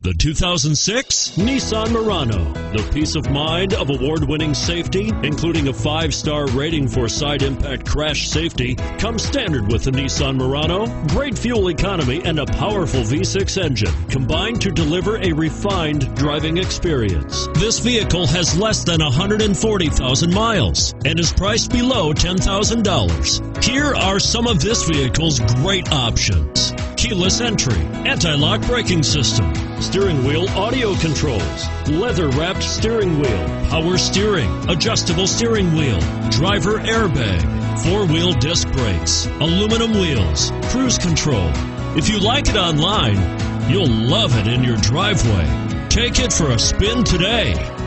The 2006 Nissan Murano. The peace of mind of award winning safety, including a five star rating for side impact crash safety, comes standard with the Nissan Murano. Great fuel economy and a powerful V6 engine combine to deliver a refined driving experience. This vehicle has less than 140,000 miles and is priced below $10,000. Here are some of this vehicle's great options keyless entry, anti lock braking system, steering wheel audio controls, leather wrapped steering wheel, power steering, adjustable steering wheel, driver airbag, four wheel disc brakes, aluminum wheels, cruise control. If you like it online, you'll love it in your driveway. Take it for a spin today.